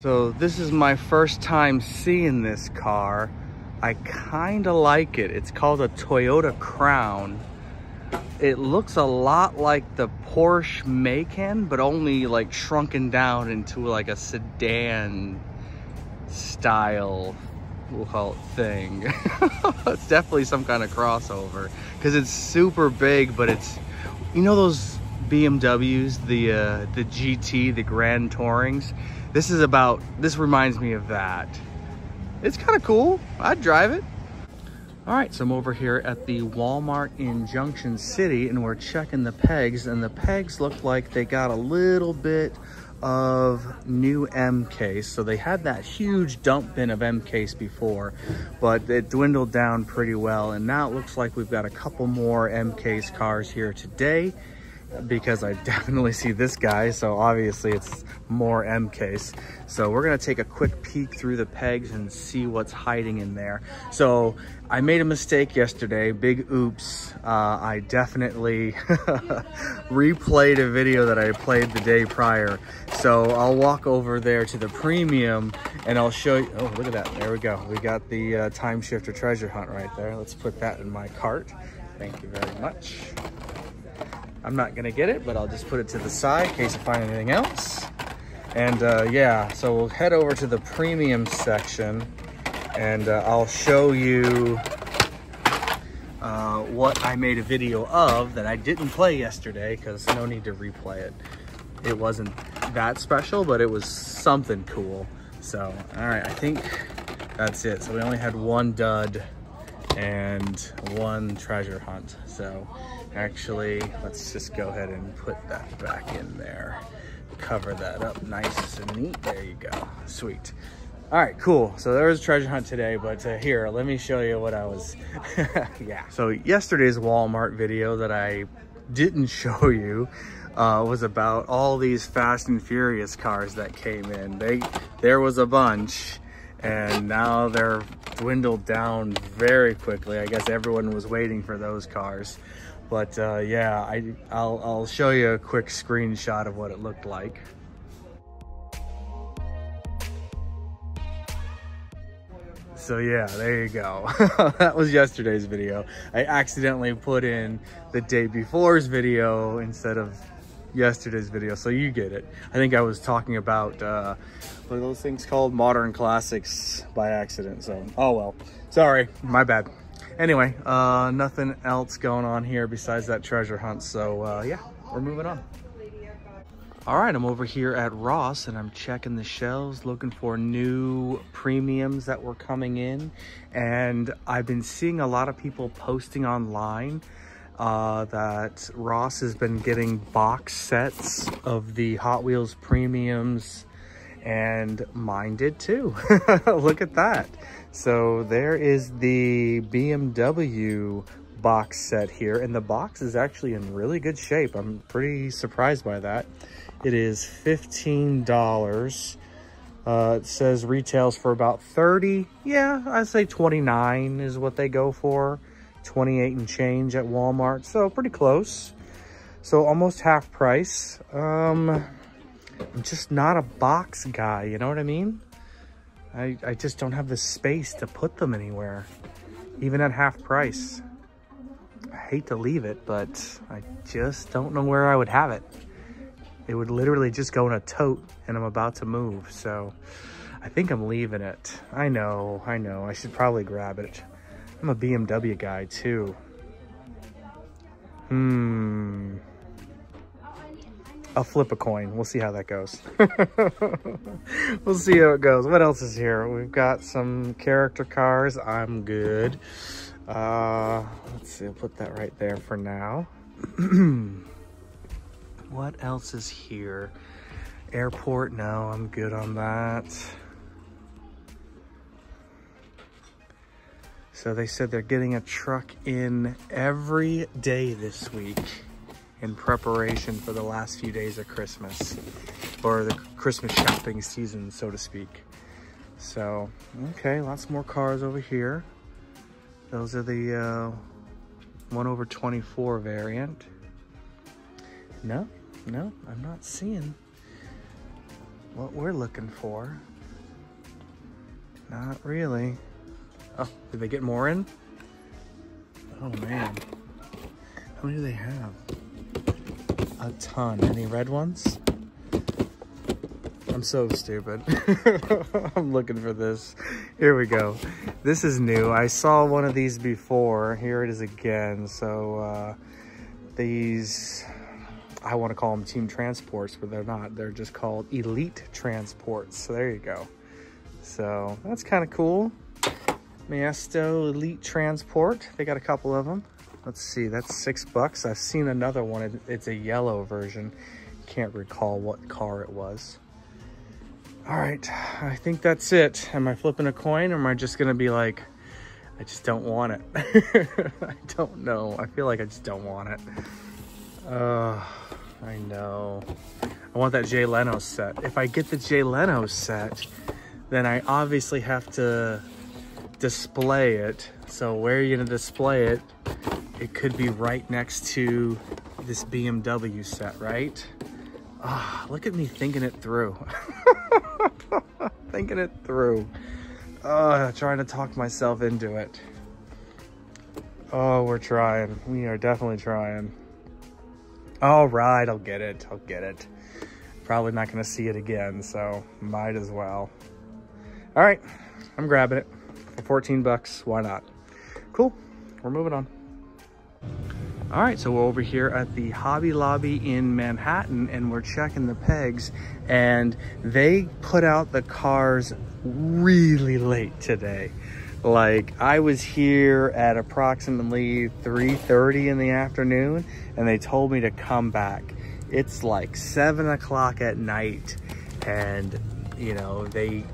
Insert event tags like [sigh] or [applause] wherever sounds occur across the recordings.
So this is my first time seeing this car. I kind of like it. It's called a Toyota Crown. It looks a lot like the Porsche Macan, but only like shrunken down into like a sedan style, we'll call it thing. [laughs] it's definitely some kind of crossover because it's super big, but it's, you know those BMWs, the, uh, the GT, the Grand Tourings? This is about, this reminds me of that. It's kind of cool. I'd drive it. All right, so I'm over here at the Walmart in Junction City and we're checking the pegs and the pegs look like they got a little bit of new M case. So they had that huge dump bin of M case before, but it dwindled down pretty well. And now it looks like we've got a couple more M case cars here today because I [laughs] definitely see this guy. So obviously it's more M case. So we're gonna take a quick peek through the pegs and see what's hiding in there. So I made a mistake yesterday, big oops. Uh, I definitely [laughs] replayed a video that I played the day prior. So I'll walk over there to the premium and I'll show you, oh, look at that, there we go. We got the uh, time shifter treasure hunt right there. Let's put that in my cart. Thank you very much. I'm not gonna get it, but I'll just put it to the side in case I find anything else. And uh, yeah, so we'll head over to the premium section and uh, I'll show you uh, what I made a video of that I didn't play yesterday because no need to replay it. It wasn't that special, but it was something cool. So, all right, I think that's it. So we only had one dud and one treasure hunt. So actually, let's just go ahead and put that back in there. Cover that up nice and neat. There you go. Sweet. All right, cool. So there was a treasure hunt today, but uh, here, let me show you what I was, [laughs] yeah. So yesterday's Walmart video that I didn't [laughs] show you uh, was about all these Fast and Furious cars that came in. They, there was a bunch and now they're dwindled down very quickly. I guess everyone was waiting for those cars. But uh, yeah, I, I'll, I'll show you a quick screenshot of what it looked like. So yeah, there you go. [laughs] that was yesterday's video. I accidentally put in the day before's video instead of yesterday's video, so you get it. I think I was talking about, uh, what are those things called? Modern classics by accident, so, oh well. Sorry, my bad. Anyway, uh, nothing else going on here besides that treasure hunt, so uh, yeah, we're moving on. All right, I'm over here at Ross and I'm checking the shelves looking for new premiums that were coming in. And I've been seeing a lot of people posting online uh, that Ross has been getting box sets of the Hot Wheels premiums and mine did too. [laughs] Look at that. So there is the BMW box set here and the box is actually in really good shape. I'm pretty surprised by that. It is $15. Uh, it says retails for about 30. Yeah, I'd say 29 is what they go for. 28 and change at Walmart. So pretty close. So almost half price. Um, I'm just not a box guy, you know what I mean? I, I just don't have the space to put them anywhere, even at half price. I hate to leave it, but I just don't know where I would have it it would literally just go in a tote and I'm about to move. So I think I'm leaving it. I know, I know. I should probably grab it. I'm a BMW guy too. Hmm. I'll flip a coin. We'll see how that goes. [laughs] we'll see how it goes. What else is here? We've got some character cars. I'm good. Uh, let's see. I'll put that right there for now. [clears throat] What else is here? Airport, no, I'm good on that. So they said they're getting a truck in every day this week in preparation for the last few days of Christmas or the Christmas shopping season, so to speak. So, okay, lots more cars over here. Those are the uh, 1 over 24 variant. No, no, I'm not seeing. what we're looking for. Not really. Oh, did they get more in? Oh man. How many do they have? A ton. Any red ones? I'm so stupid. [laughs] I'm looking for this. Here we go. This is new. I saw one of these before. Here it is again. So uh, these, I want to call them team transports, but they're not. They're just called elite transports. So there you go. So that's kind of cool. Maisto Elite Transport. They got a couple of them. Let's see, that's six bucks. I've seen another one. It's a yellow version. Can't recall what car it was. All right, I think that's it. Am I flipping a coin or am I just gonna be like, I just don't want it? [laughs] I don't know. I feel like I just don't want it. Uh, I know. I want that Jay Leno set. If I get the Jay Leno set, then I obviously have to display it. So where are you gonna display it? It could be right next to this BMW set, right? Ah, oh, look at me thinking it through. [laughs] thinking it through. Uh, trying to talk myself into it. Oh, we're trying. We are definitely trying. All right, I'll get it. I'll get it. Probably not going to see it again, so might as well. All right, I'm grabbing it for 14 bucks. Why not? Cool. We're moving on. All right, so we're over here at the Hobby Lobby in Manhattan and we're checking the pegs and they put out the cars really late today. Like I was here at approximately 3.30 in the afternoon and they told me to come back. It's like seven o'clock at night and you know, they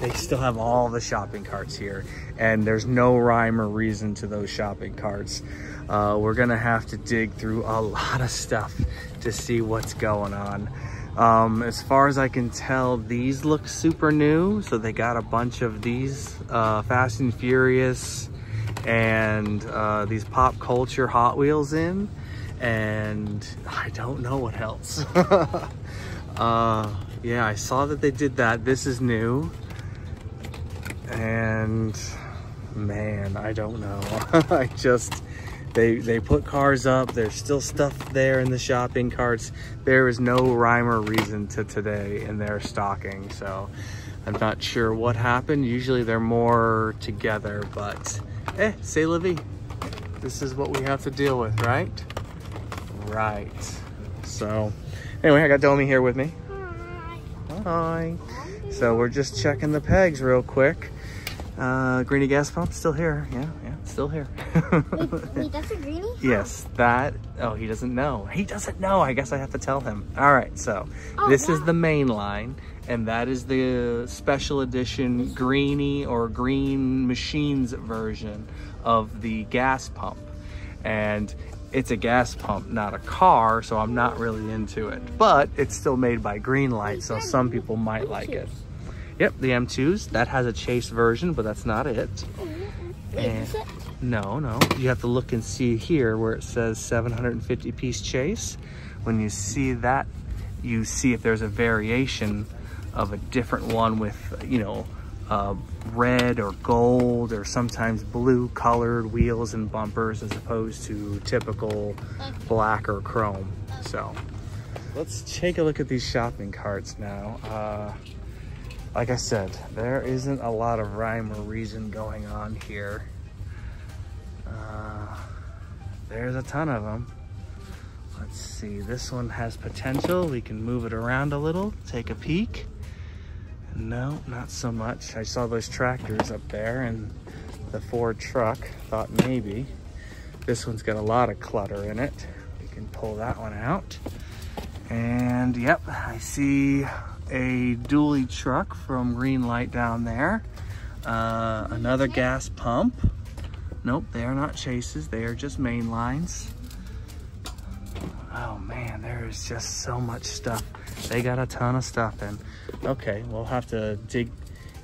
they still have all the shopping carts here and there's no rhyme or reason to those shopping carts. Uh, we're gonna have to dig through a lot of stuff to see what's going on. Um, as far as I can tell, these look super new. So they got a bunch of these uh, Fast and Furious and uh, these pop culture Hot Wheels in. And I don't know what else. [laughs] uh, yeah, I saw that they did that. This is new. And man, I don't know. [laughs] I just, they, they put cars up. There's still stuff there in the shopping carts. There is no rhyme or reason to today in their stocking. So I'm not sure what happened. Usually they're more together, but eh, say Livy. This is what we have to deal with, right? Right. So anyway, I got Domi here with me. Hi. So we're just checking the pegs real quick. Uh, Greenie gas pump still here. Yeah, yeah, still here. wait, wait, that's a Greenie? Yes, that. Oh, he doesn't know. He doesn't know. I guess I have to tell him. All right, so oh, this is the main line, and that is the special edition Greenie or Green Machines version of the gas pump. And it's a gas pump, not a car, so I'm not really into it. But it's still made by Greenlight, so some people might like it. Yep, the M2s. That has a chase version, but that's not it. And no, no. You have to look and see here where it says 750 piece chase. When you see that, you see if there's a variation of a different one with, you know, uh, red or gold or sometimes blue colored wheels and bumpers as opposed to typical black or chrome. So let's take a look at these shopping carts now. Uh, like I said, there isn't a lot of rhyme or reason going on here. Uh, there's a ton of them. Let's see, this one has potential. We can move it around a little, take a peek. No, not so much. I saw those tractors up there and the Ford truck. Thought maybe. This one's got a lot of clutter in it. We can pull that one out. And yep, I see a dually truck from Greenlight down there. Uh, another gas pump. Nope, they are not chases. They are just main lines. Oh man, there is just so much stuff. They got a ton of stuff in. Okay, we'll have to dig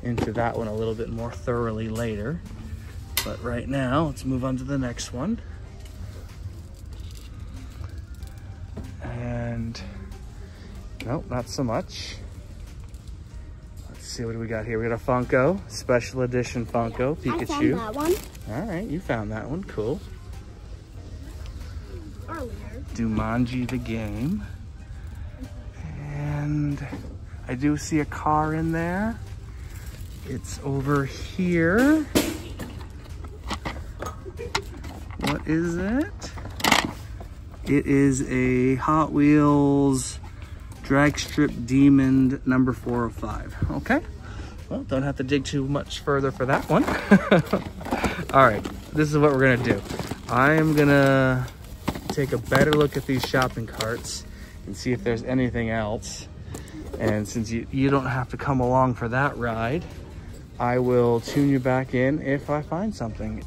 into that one a little bit more thoroughly later. But right now, let's move on to the next one. And, nope, not so much. See what do we got here. We got a Funko, special edition Funko, I found Pikachu. that one All right, you found that one, cool. earlier. Jumanji the game. And I do see a car in there. It's over here. What is it? It is a Hot Wheels drag strip demon number 405. Okay. Well, don't have to dig too much further for that one. [laughs] All right, this is what we're gonna do. I am gonna take a better look at these shopping carts and see if there's anything else. And since you, you don't have to come along for that ride, I will tune you back in if I find something.